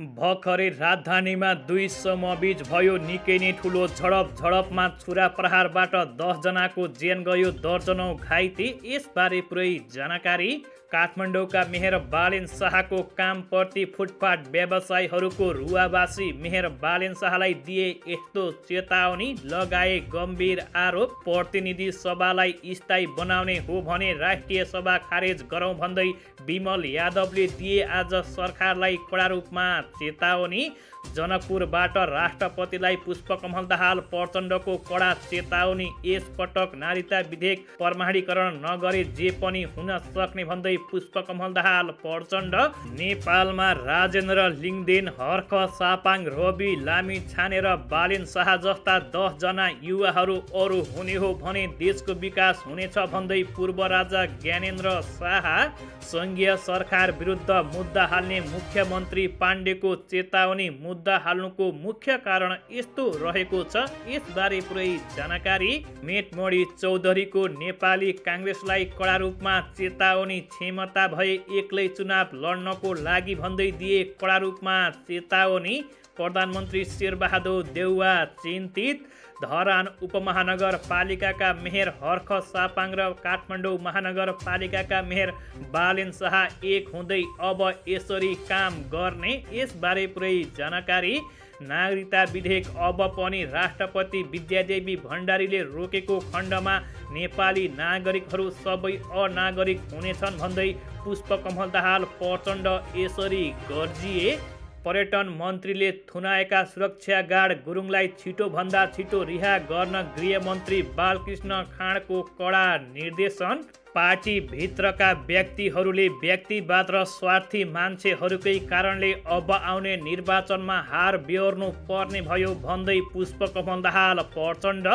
भर्खरै राजधानीमा दुई समूहबीच भयो निकै नै ठुलो झडप। झडपमा छुरा प्रहारबाट दसजनाको ज्यान गयो दर्जनौ घाइते। यसबारे पुरै जानकारी काठमाडौँका मेहर बालेन शाहको कामप्रति फुटपाथ व्यवसायीहरूको रुवावासी मेहर बालेन शाहलाई दिए यस्तो चेतावनी लगाए गम्भीर आरोप। प्रतिनिधि सभालाई स्थायी बनाउने हो भने राष्ट्रिय सभा खारेज गरौँ भन्दै विमल यादवले दिए आज सरकारलाई कडा रूपमा चेतावनी। जनकपुरबाट राष्ट्रपतिलाई पुष्पकमल दाहाल प्रचण्डको कडा चेतावनी। यसपटक नागरिकता विधेयक प्रमाणीकरण नगरे जे पनि हुन सक्ने भन्दै पुष्पकमल दाहाल प्रचण्ड नेपालमा राजेन्द्र लिङदेन हर्ख सापाङ रवि लामी छानेर बालेन शाह जस्ता दसजना युवाहरू अरू हुने हो भने देशको विकास हुनेछ भन्दै पूर्व राजा ज्ञानेन्द्र शाह सङ्घीय सरकार विरुद्ध मुद्दा हाल्ने मुख्यमन्त्री पाण्डेको चेतावनी मुद्दा हाल्नुको मुख्य कारण यस्तो रहेको छ। यसबारे पुरै जानकारी मेटमोडी चौधरीको नेपाली काङ्ग्रेसलाई कडा रूपमा चेतावनी क्षमता भए एक्लै चुनाव लड्नको लागि भन्दै दिए कडा रूपमा चेतावनी। प्रधानमन्त्री शेरबहादुर देउवा चिन्तित। धरान उपमहानगरपालिकाका मेयर हर्ख सापाङ र काठमाडौँ महानगरपालिकाका मेयर बालेन शाह एक हुँदै अब यसरी काम गर्ने। यसबारे पुरै जानकारी नागरिकता विधेयक अब पनि राष्ट्रपति विद्यादेवी भण्डारीले रोकेको खण्डमा नेपाली नागरिकहरू सबै अनागरिक हुनेछन् भन्दै पुष्पकमल दाहाल प्रचण्ड यसरी गर्जिए। पर्यटन मन्त्रीले थुनाएका सुरक्षा गार्ड गुरुङलाई छिटोभन्दा छिटो रिहा गर्न गृहमन्त्री बालकृष्ण खाँडको कडा निर्देशन। पार्टीभित्रका व्यक्तिहरूले व्यक्तिवाद र स्वार्थी मान्छेहरूकै कारणले अब आउने निर्वाचनमा हार बेहोर्नु पर्ने भयो भन्दै पुष्पकमल दाहाल प्रचण्ड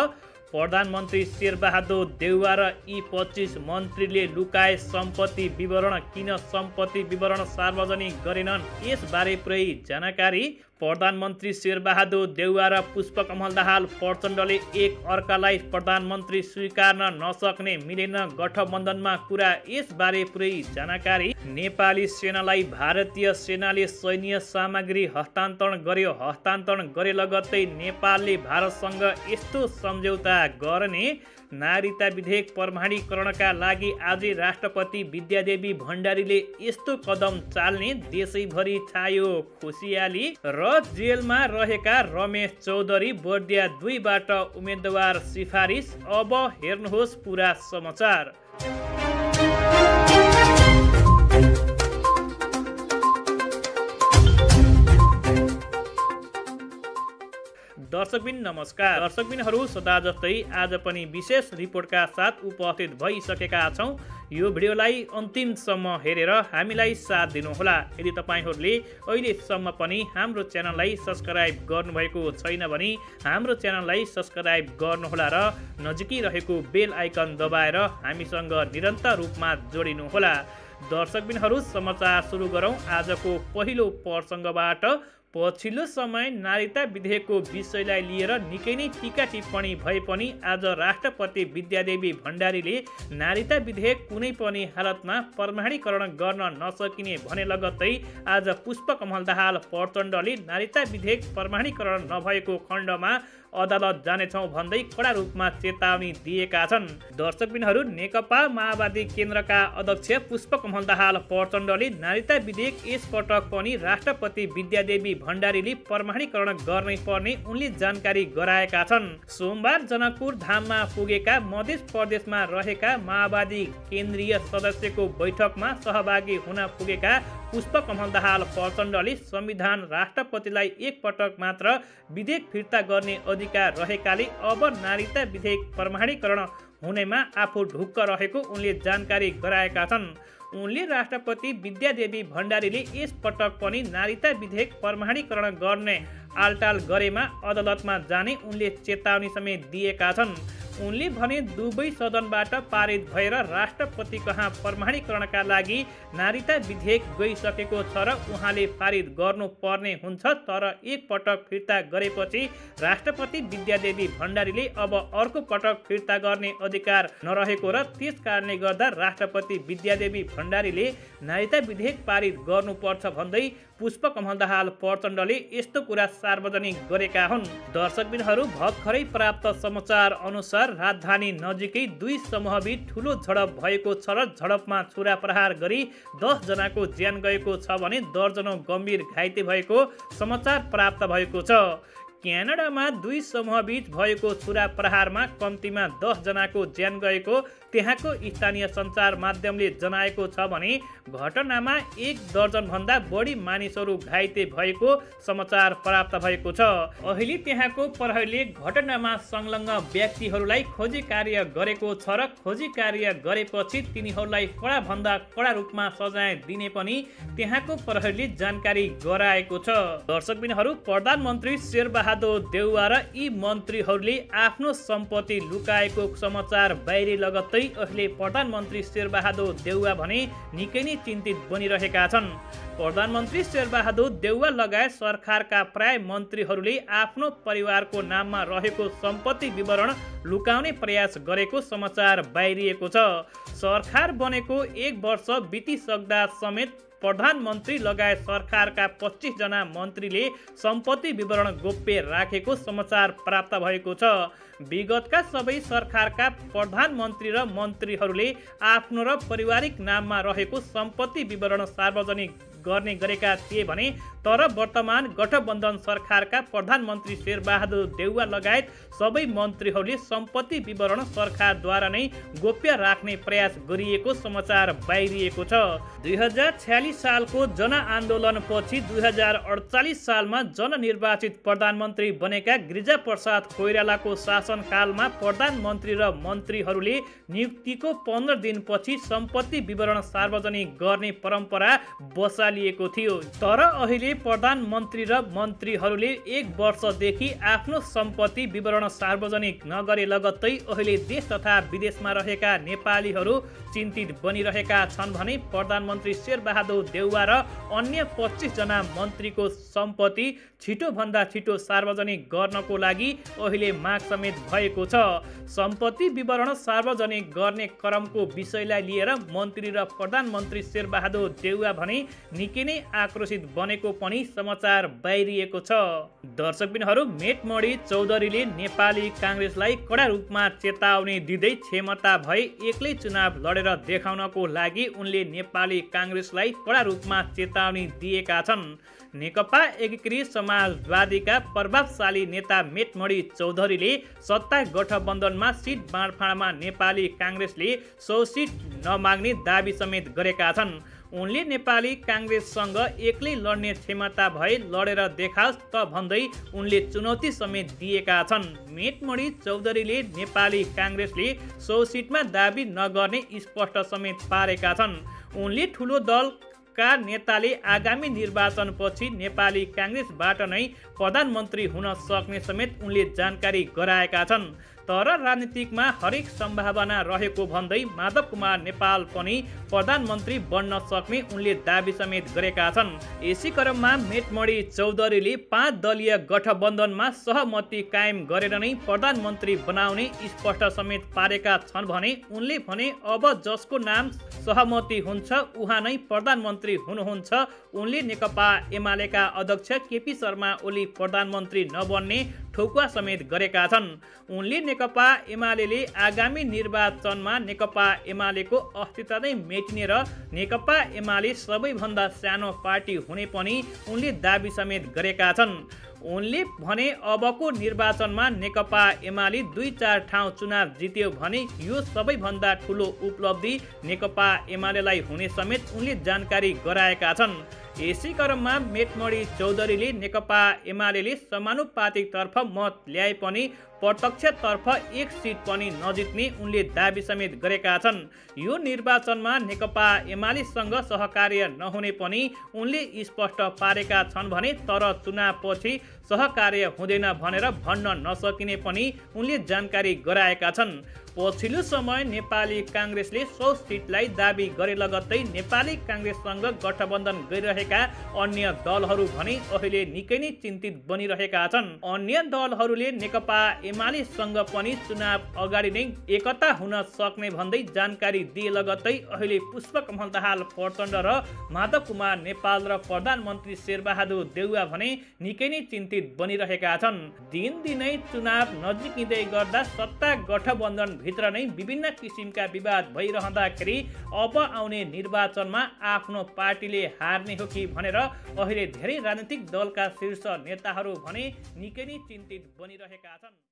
प्रधानमन्त्री शेरबहादुर देउवा र यी पच्चिस मन्त्रीले लुकाए सम्पत्ति विवरण किन सम्पत्ति विवरण सार्वजनिक गरेनन्? यसबारे पुरै जानकारी प्रधानमन्त्री शेरबहादुर देउवा र पुष्पकमल दाहाल प्रचण्डले एक अर्कालाई प्रधानमन्त्री स्वीकार्न नसक्ने मिलेन गठबन्धनमा कुरा। यसबारे पुरै जानकारी नेपाली सेनालाई भारतीय सेनाले सैन्य सामग्री हस्तान्तरण गर्यो। हस्तान्तरण गरे लगत्तै नेपालले भारतसँग यस्तो सम्झौता गर्ने नागरिकता विधेयक प्रमाणीकरणका लागि आजै राष्ट्रपति विद्यादेवी भण्डारीले यस्तो कदम चाल्ने देशैभरि छायो खुसियाली र जेलमा रहेका रमेश चौधरी बोर्दिया दुईबाट उम्मेद्वार सिफारिस। अब हेर्नुहोस् पुरा समाचार। दर्शकबिन नमस्कार। दर्शकबिनहरू सदा जस्तै आज पनि विशेष रिपोर्टका साथ उपस्थित भइसकेका छौँ। यो भिडियोलाई अन्तिमसम्म हेरेर हामीलाई साथ दिनुहोला। यदि तपाईँहरूले अहिलेसम्म पनि हाम्रो च्यानललाई सब्सक्राइब गर्नुभएको छैन भने हाम्रो च्यानललाई सब्सक्राइब गर्नुहोला र नजिकै रहेको बेल आइकन दबाएर हामीसँग निरन्तर रूपमा जोडिनुहोला। दर्शकबिनहरू समाचार सुरु गरौँ आजको पहिलो प्रसङ्गबाट। पछिल्लो समय नागरिकता विधेयकको विषयलाई लिएर निकै नै टिका टिप्पणी भए पनि आज राष्ट्रपति विद्यादेवी भण्डारीले नागरिकता विधेयक कुनै पनि हालतमा प्रमाणीकरण गर्न नसकिने भने लगत्तै आज पुष्पकमल दाहाल प्रचण्डले नागरिकता विधेयक प्रमाणीकरण नभएको खण्डमा अदालत जानेछौँ भन्दै कडा रूपमा चेतावनी दिएका छन्। दर्शकबिनहरू नेकपा माओवादी केन्द्रका अध्यक्ष पुष्पकमल दाहाल प्रचण्डले नागरिकता विधेयक यसपटक पनि राष्ट्रपति विद्यादेवी भण्डारीले प्रमाणीकरण गर्नै पर्ने उनले जानकारी गराएका छन्। सोमबार जनकपुर धाममा पुगेका मध्य प्रदेशमा रहेका माओवादी केन्द्रीय सदस्यको बैठकमा सहभागी हुन पुगेका पुष्पकमल दाहाल प्रचण्डले संविधान राष्ट्रपतिलाई एकपटक मात्र विधेयक फिर्ता गर्ने अधिकार रहेकाले अब नागरिकता विधेयक प्रमाणीकरण हुनेमा आफू ढुक्क रहेको उनले जानकारी गराएका छन्। उनले राष्ट्रपति विद्यादेवी भण्डारीले यसपटक पनि नागरिकता विधेयक प्रमाणीकरण गर्ने आलटाल गरेमा अदालतमा जाने उनले चेतावनी समेत दिएका छन्। उनले भने दुवै सदनबाट पारित भएर राष्ट्रपति कहाँ प्रमाणीकरणका लागि नागरिकता विधेयक गइसकेको छ र उहाँले पारित गर्नुपर्ने हुन्छ तर एक पटक फिर्ता गरेपछि राष्ट्रपति विद्यादेवी भण्डारीले अब अर्को पटक फिर्ता गर्ने अधिकार नरहेको र त्यस कारणले गर्दा राष्ट्रपति विद्यादेवी भण्डारीले नागरिकता विधेयक पारित गर्नुपर्छ भन्दै पुष्पकमल दाहाल प्रचण्डले यस्तो कुरा सार्वजनिक गरेका हुन्। दर्शकबिनहरू भर्खरै प्राप्त समाचार अनुसार राजधानी नजिकै दुई समूहबीच ठुलो झडप भएको छ र झडपमा छुरा प्रहार गरी दसजनाको ज्यान गएको छ भने दर्जनौ गम्भीर घाइते भएको समाचार प्राप्त भएको छ। क्यानाडामा दुई समूहबीच भएको छुरा प्रहारमा कम्तीमा दसजनाको ज्यान गएको त्यहाँको स्थानीय सञ्चार माध्यमले जनाएको छ भने घटनामा एक दर्जनभन्दा बढी मानिसहरू घाइते भएको समाचार प्राप्त भएको छ। अहिले त्यहाँको प्रहरीले घटनामा संलग्न व्यक्तिहरूलाई खोजी कार्य गरेको छ र खोजी कार्य गरेपछि तिनीहरूलाई कडाभन्दा कडा रूपमा सजाय दिने पनि त्यहाँको प्रहरीले जानकारी गराएको छ। दर्शकबिनहरू प्रधानमन्त्री शेरबहादुर देउवा र यी मन्त्रीहरूले आफ्नो सम्पत्ति लुकाएको समाचार बाहिर लगत्तै अहिले प्रधानमन्त्री शेरबहादुर देउवा भने निकै नै चिन्तित बनिरहेका छन्। प्रधानमन्त्री शेरबहादुर देउवा लगायत सरकारका प्राय मन्त्रीहरूले आफ्नो परिवारको नाममा रहेको सम्पत्ति विवरण लुकाउने प्रयास गरेको समाचार बाहिरिएको छ। सरकार बनेको एक वर्ष बितिसक्दा समेत प्रधानमन्त्री का पच्चीस जना मंत्री संपत्ति विवरण गोप्य राखे समाचार प्राप्त भएको छ। विगतका सबै सरकारका प्रधानमन्त्री र मन्त्रीहरूले आफ्नो र पारिवारिक नाममा रहेको संपत्ति विवरण सार्वजनिक गर्ने गरेका थिए भने तर वर्तमान गठबन्धन सरकारका प्रधानमन्त्री शेरबहादुर देउवा लगायत सबै मन्त्रीहरूले सम्पत्ति विवरण सरकारद्वारा नै गोप्य राख्ने प्रयास गरिएको समाचार बाहिरिएको छ। दुई हजार छ्यालिस सालको जनआन्दोलनपछि दुई हजार अडचालिस सालमा जननिर्वाचित प्रधानमन्त्री बनेका गिरिजा प्रसाद कोइरालाको शासनकालमा प्रधानमन्त्री र मन्त्रीहरूले नियुक्तिको पन्ध्र दिनपछि सम्पत्ति विवरण सार्वजनिक गर्ने परम्परा बसालिएको थियो। तर अहिले प्रधानमन्त्री र मन्त्रीहरूले एक वर्षदेखि आफ्नो सम्पत्ति विवरण सार्वजनिक नगरे लगत्तै अहिले देश तथा विदेशमा रहेका नेपालीहरू चिन्तित बनिरहेका छन् भने प्रधानमन्त्री शेरबहादुर देउवा र अन्य पच्चिसजना मन्त्रीको सम्पत्ति छिटोभन्दा छिटो सार्वजनिक गर्नको लागि अहिले माग समेत भएको छ। सम्पत्ति विवरण सार्वजनिक गर्ने क्रमको विषयलाई लिएर मन्त्री र प्रधानमन्त्री शेरबहादुर देउवा भने निकै नै आक्रोशित बनेको पनि समाचार बाहिरिएको छ। दर्शकबिनहरू मेटमणि चौधरीले नेपाली काङ्ग्रेसलाई कडा रूपमा चेतावनी दिँदै क्षमता भए एक्लै चुनाव लडेर देखाउनको लागि उनले नेपाली काङ्ग्रेसलाई कडा रूपमा चेतावनी दिएका छन्। नेकपा एकीकृत समाजवादीका प्रभावशाली नेता मेटमणि चौधरीले सत्ता गठबन्धनमा सिट बाँडफाँडमा नेपाली काङ्ग्रेसले सौ सिट नमाग्ने दावी समेत गरेका छन्। उनले नेपाली काङ्ग्रेससँग एक्लै लड्ने क्षमता भए लडेर देखाओस् त भन्दै उनले चुनौती समेत दिएका छन्। मेटमणि चौधरीले नेपाली काङ्ग्रेसले सौ सिटमा दावी नगर्ने स्पष्ट समेत पारेका छन्। उनले ठुलो दल का नेताले आगामी निर्वाचनपछि नेपाली काङ्ग्रेसबाट नै प्रधानमन्त्री हुन सक्ने समेत उनले जानकारी गराएका छन्। तर राजनीतिकमा हरेक सम्भावना रहेको भन्दै माधव कुमार नेपाल पनि प्रधानमन्त्री बन्न सक्ने उनले दावी समेत गरेका छन्। यसै क्रममा मेटमणि चौधरीले पाँच दलीय गठबन्धनमा सहमति कायम गरेर नै प्रधानमन्त्री बनाउने स्पष्ट समेत पारेका छन् भने उनले भने अब जसको नाम सहमति हुन्छ उहाँ नै प्रधानमन्त्री हुनुहुन्छ। उनले नेकपा एमालेका अध्यक्ष केपी शर्मा ओली प्रधानमन्त्री नबन्ने ठोकुवा समेत गरेका छन्। उनले नेकपा एमाले आगामी निर्वाचनमा नेकपा एमालेको अस्तित्व नै मेटिने र नेकपा एमाले सबैभन्दा सानो पार्टी हुने पनि उनले दावी समेत गरेका छन्। उनले भने अबको निर्वाचनमा नेकपा एमाले दुई चार ठाउँ चुनाव जित्यो भने यो सबैभन्दा ठुलो उपलब्धि नेकपा एमालेलाई हुने समेत उनले जानकारी गराएका छन्। यसै क्रममा मेटमणि चौधरीले नेकपा एमाले समानुपातिकतर्फ मत ल्याए पनि प्रत्यक्षतर्फ एक सिट पनि नजित्ने उनले दावी समेत गरेका छन्। यो निर्वाचनमा नेकपा एमालेसँग सहकार्य नहुने पनि उनले स्पष्ट पारेका छन् भने तर चुनावपछि सहकार्य हुँदैन भनेर भन्न नसकिने पनि उनले जानकारी गराएका छन्। पछिल्लो समय नेपाली काङ्ग्रेसले सौ सिटलाई दावी गरे लगत्तै नेपाली काङ्ग्रेससँग गठबन्धन गरिरहेका अन्य दलहरू भने अहिले निकै नै चिन्तित बनिरहेका छन्। अन्य दलहरूले नेकपा एमालेसँग पनि चुनाव अगाडि नै एकता हुन सक्ने भन्दै जानकारी दिए लगत्तै अहिले पुष्पकमल दाहाल प्रचण्ड र माधव कुमार नेपाल र प्रधानमन्त्री शेरबहादुर देउवा भने निकै नै चिन्तित बनिरहेका छन्। दिनदिनै चुनाव नजिकिँदै गर्दा सत्ता गठबन्धनभित्र नै विभिन्न किसिमका विवाद भइरहँदाखेरि अब आउने निर्वाचनमा आफ्नो पार्टीले हार्ने हो कि भनेर अहिले धेरै राजनीतिक दलका शीर्ष नेताहरू भने निकै नै चिन्तित बनिरहेका छन्।